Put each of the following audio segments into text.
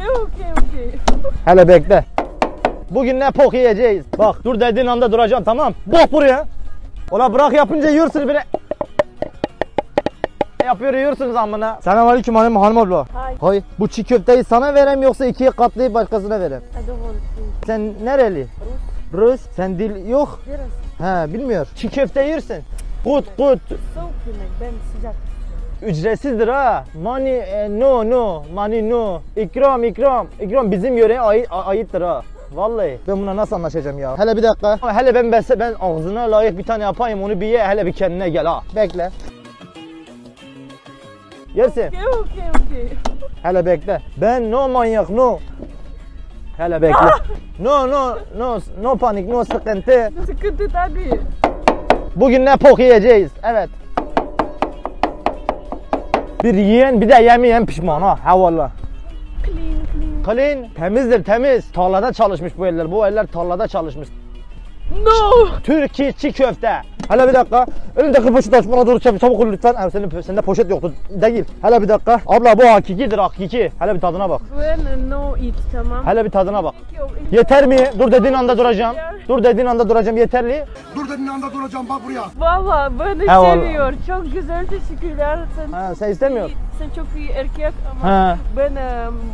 Okay, okay. Hele bekle. Bugün ne pok yiyeceğiz. Bak dur dediğin anda duracağım tamam. Bak buraya. Ola bırak yapınca yiyorsun bile. Yapıyor yiyorsunuz amına. Selamünaleyküm hanım hanım abla. Hi. Hay bu çiğ köfteyi sana verem yoksa ikiye katlayıp başkasına verem. Sen nereli? Rus. Rus. Sen dil yok. Biraz He bilmiyor. Çiğ köfte yersin. Gut gut. soğuk yemek. Ben sıcak. Ücretsizdir ha. Money e, no no. Money no. İkram ikram. İkram bizim yöreye ait, aittir ha. Vallahi ben buna nasıl anlaşacağım ya? Hele bir dakika. Hele ben ben, ben ağzına layık bir tane yapayım onu bir ye hele bir kendine gel ha. Bekle. Yersin. Okay, okay, okay. Hele bekle. Ben no manyak no. Hele bekle. No no no no panik no sıkıntı. Sıkıntı tabii. Bugün ne pok yiyeceğiz? Evet. Bir yiyen bir de yemeyen pişman ha. Ha valla. Clean, clean. Clean, temizdir temiz. Tarlada çalışmış bu eller. Bu eller tarlada çalışmış. No! Türkiye çiğ köfte. Hele bir dakika. Önündeki poşet aç bana doğru çabuk, çabuk ol lütfen. Evet, senin, sende poşet yoktu. Değil. Hele bir dakika. Abla bu hakikidir hakiki. Hele bir tadına bak. Ben no eat tamam. Hele bir tadına bak. Yeter mi? Dur dediğin anda duracağım. Dur dediğin anda duracağım. Yeterli. Dur dediğin anda duracağım bak buraya. Valla beni seviyor. Çok güzel teşekkürler. Sen, Ha, sen istemiyor sen çok iyi erkek ama ha. ben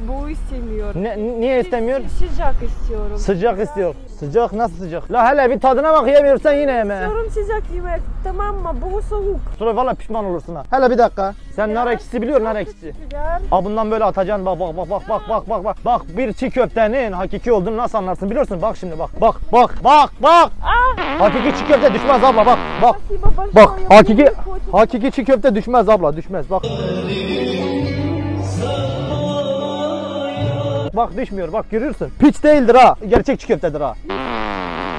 bu istemiyorum. Ne, niye istemiyor? Sıcak istiyorum. Sıcak istiyor. Sıcak nasıl sıcak? La hele bir tadına bak yemiyorsan yine yeme. İstiyorum sıcak yemek tamam mı? Bu soğuk. Sonra valla pişman olursun ha. Hele bir dakika. Sen ya, nar ekşisi biliyor nar ekşisi. Aa bundan böyle atacaksın bak bak bak bak bak bak bak bak. Bak bir çiğ köftenin hakiki olduğunu nasıl anlarsın biliyorsun? Bak şimdi bak bak bak bak bak. Ah. Hakiki çiğ köfte düşmez abla bak bak. Bak hakiki hakiki çiğ köfte düşmez abla düşmez bak. Bak düşmüyor bak görürsün. Piç değildir ha. Gerçek çiğ köftedir ha.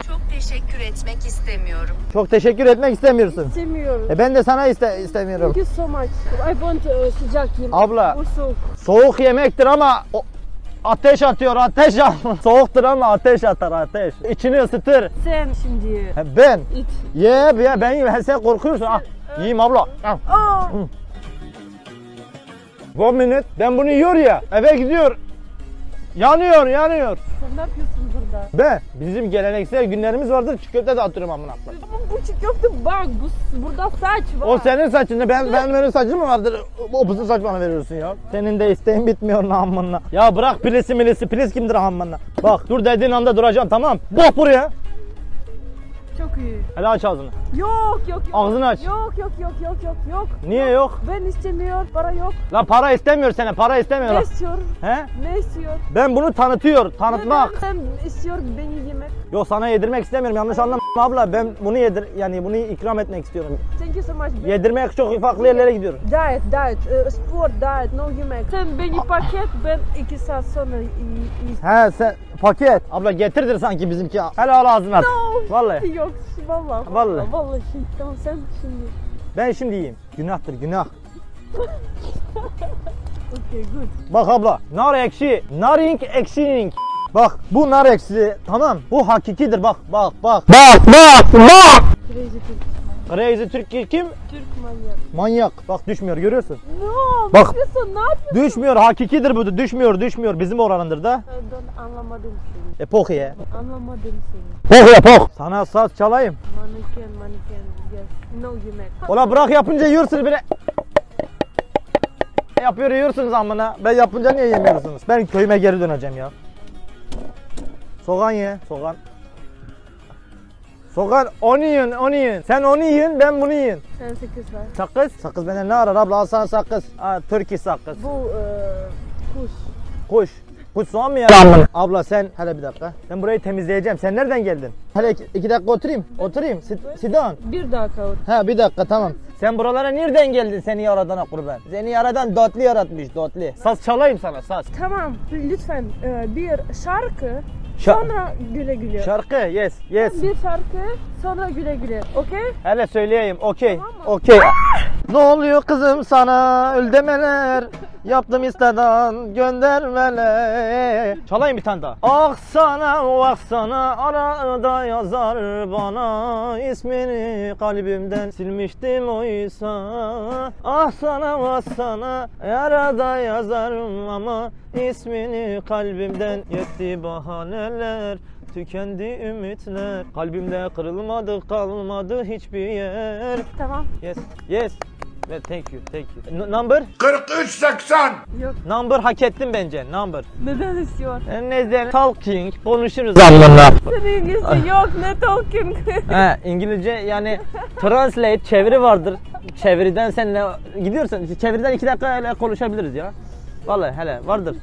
Çok teşekkür etmek istemiyorum. Çok teşekkür etmek istemiyorsun. İstemiyorum. E ben de sana iste istemiyorum. Thank you so much. I want uh, sıcak yemek. Abla. Soğuk. Soğuk yemektir ama o- ateş atıyor ateş at. Soğuktur ama ateş atar ateş. İçini ısıtır. Sen şimdi He, Ben it. ye ye ben yiyeyim. Sen korkuyorsun. Ah, yiyeyim abla. Al. Aa! One minute. Ben bunu yiyor ya. Eve gidiyor. Yanıyor yanıyor. Sen ne yapıyorsun burada? Ben bizim geleneksel günlerimiz vardır. Çiğ köfte de atıyorum amına koyayım. Ama bu çiğ köfte bak bu burada saç var. O senin saçında ben ben benim saçım mı vardır? O bu saç bana veriyorsun ya. Senin de isteğin bitmiyor namına. Ya bırak pilisi milisi. Pilis kimdir amına? Bak dur dediğin anda duracağım tamam. Bak buraya. İyi. Hele aç ağzını. Yok yok yok. Ağzını aç. Yok yok yok yok yok yok. Niye yok? Ben istemiyor para yok. La para istemiyor sana. Para istemiyor. Ne istiyor? He? Ne istiyor? Ben bunu tanıtıyor. Tanıtmak. Sen istiyor beni yemek. Yok sana yedirmek istemiyorum. Yanlış anlama abla. Ben bunu yedir yani bunu ikram etmek istiyorum. Thank you so much. Yedirmek çok farklı yerlere gidiyorum. Diet, diet, e, spor, diet, no yemek. Sen beni paket, ben iki saat sonra He sen paket. Abla getirdir sanki bizimki. Hele al ağzına. No. Vallahi. Yok, vallahi. Vallahi. Vallahi. Tamam sen şimdi. Ben şimdi yiyeyim. Günahtır günah. Okay, good. Bak abla. Nar ekşi. Naring ekşining. Bak bu nar ekşi tamam. Bu hakikidir bak bak bak. Bak bak bak. Crazy. Crazy Türk kim? Türk manyak. Manyak. Bak düşmüyor görüyorsun. No, Bak. yapıyorsun? Ne yapıyorsun? Düşmüyor hakikidir bu. Düşmüyor düşmüyor. Bizim oranındır da. Ben anlamadım seni. E pok ye. Anlamadım seni. Pok ye pok. Sana saz çalayım. Manken, manken. Yes. No yemek. Ola bırak yapınca yiyorsunuz bile. Yapıyor yiyorsunuz amına. Ben yapınca niye yemiyorsunuz? Ben köyüme geri döneceğim ya. Soğan ye. Soğan. Soğan onu yiyin onu yiyin. Sen onu yiyin ben bunu yiyin. Sen sekiz var. Sakız. Sakız benden ne arar abla al sana sakız. Ha Türkiye sakız. Bu e, kuş. Kuş. Kuş soğan mı ya? Amına. Abla sen hele bir dakika. Ben burayı temizleyeceğim. Sen nereden geldin? Hele iki, iki dakika oturayım. Oturayım. Sit, sit down. Bir dakika. Ha bir dakika tamam. Sen buralara nereden geldin seni yaradana kurban? Seni yaradan dotli yaratmış dotli. Saz çalayım sana saz. Tamam, lütfen e, bir şarkı, Şa- sonra güle güle. Şarkı yes yes. bir şarkı, sonra güle güle. Okey? Hele söyleyeyim okey Tamam mı? okey. ne oluyor kızım sana öl demeler. Yaptım isteden göndermele. Çalayım bir tane daha. Ah sana ah sana arada yazar bana ismini kalbimden silmiştim oysa. Ah sana ah sana arada yazarım ama ismini kalbimden yetti bahaneler. Tükendi ümitler Kalbimde kırılmadı kalmadı hiçbir yer Tamam. Yes yes Thank you, thank you. N- number? 4380. Yok. Number hak ettin bence. Number. Neden istiyor? E, Neden? Talking. Konuşuruz anlamına. Senin İngilizce yok ne talking. He, İngilizce yani translate çeviri vardır. Çeviriden seninle gidiyorsan çeviriden iki dakika hele konuşabiliriz ya. Vallahi hele vardır.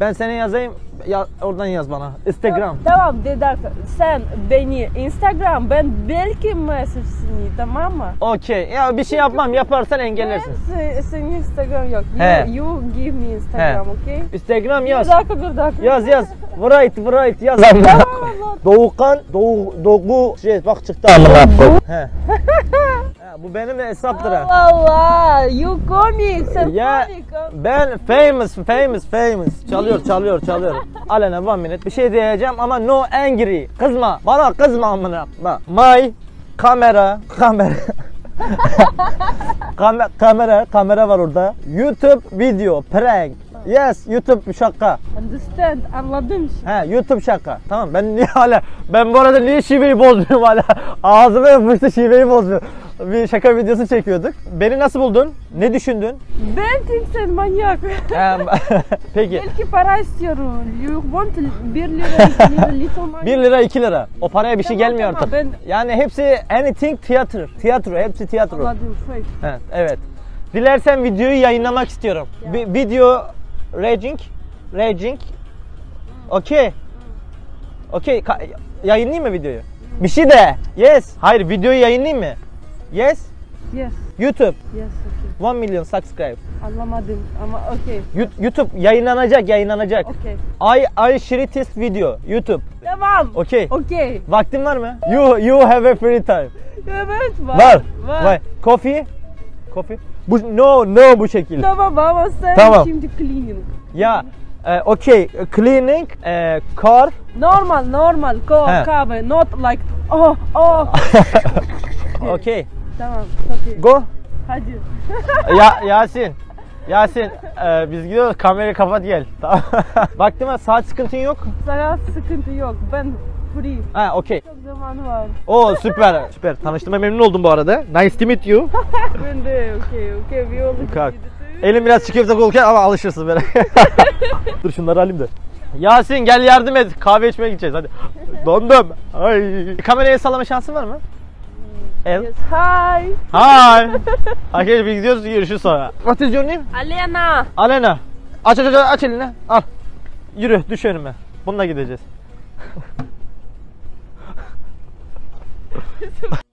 Ben seni yazayım. Ya, oradan yaz bana. Instagram. tamam Dedek sen beni Instagram ben belki mesaj seni tamam mı? Okey. Ya bir şey yapmam. Yaparsan engellersin. Ben se- senin Instagram yok. He. You, you give me Instagram okay? Instagram Bir yaz. dakika bir dakika. Yaz yaz. Write write yaz amına. Doğukan Doğu Doğu şey bak çıktı amına. He. Bu benim hesaptır. Allah Allah. You komik. Sen Ya ben famous famous famous çalıyor çalıyor çalıyor. Alena one minute bir şey diyeceğim ama no angry kızma bana kızma amına bak my kamera kamera Kame- kamera kamera var orada YouTube video prank yes YouTube şaka Understand. Anladım. He YouTube şaka. Tamam ben niye hala ben bu arada niye şiveyi bozmuyorum hala? Ağzıma yapmıştı şiveyi bozmuyor. Bir şaka videosu çekiyorduk. Beni nasıl buldun? Ne düşündün? Ben think sen manyak. Peki. Belki para istiyorum. You want 1 lira, 2 lira, little money. 1 lira 2 lira. O paraya bir şey Tamam, gelmiyor tamam, artık. ben- Yani hepsi anything tiyatro. Tiyatro hepsi tiyatro. Anladım. fake. Evet, evet. Dilersen videoyu yayınlamak istiyorum. Bir video raging raging. Okey. Okey. Yayınlayayım mı videoyu? Bir şey de. Yes. Hayır videoyu yayınlayayım mı? Yes. Yes. YouTube. Yes. Okay. 1 milyon subscribe. Anlamadım ama okay. YouTube yayınlanacak, yayınlanacak. Okay. I I shittiest video YouTube. Tamam. Okey. Okay. Vaktin var mı? You you have a free time. Evet var. Var. Var. Var. Coffee? Coffee? Bu no no bu şekil. Tamam ama sen Tamam. şimdi cleaning. Ya e, okey cleaning e, car Normal normal He. kahve not like oh oh. okey tamam. Okay. go Hadi. ya Yasin Yasin e, biz gidiyoruz kamerayı kapat gel tamam vaktim var saat sıkıntın yok Sana sıkıntı yok. Ben free. ha okey Çok zaman var. o süper süper tanıştığıma memnun oldum bu arada nice to meet you ben de okay okay. We all Kalk. Elim biraz çiğ köfte kolken ama alışırsın böyle. Dur şunları alayım da. Yasin gel yardım et. Kahve içmeye gideceğiz hadi. Dondum. Ay. Kameraya sallama şansın var mı? El. Yes. Hi. Hi. Arkadaşlar biz gidiyoruz görüşürüz sonra. What is your name? Alena. Alena. Aç aç aç aç elini. Al. Yürü düş önüme. Bununla gideceğiz.